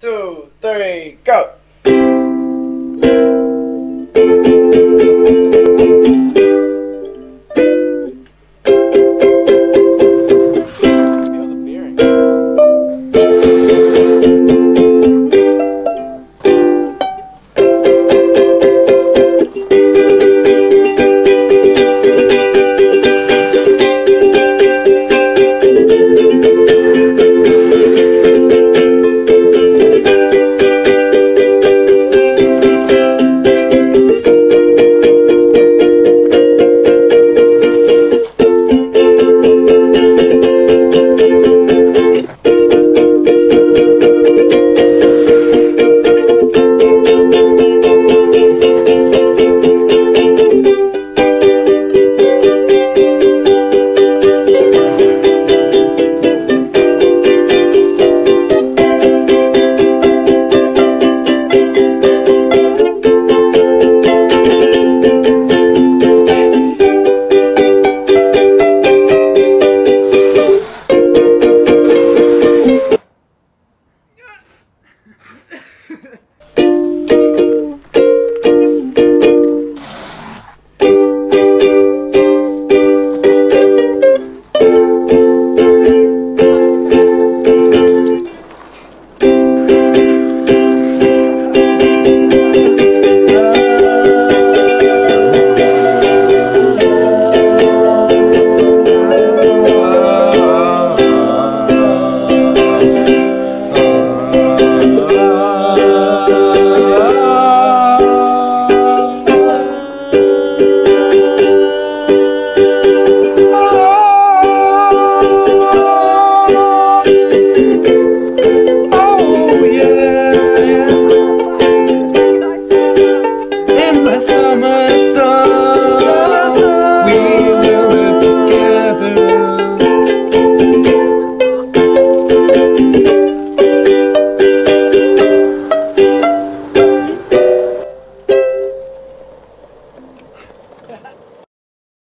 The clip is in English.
two, three, go.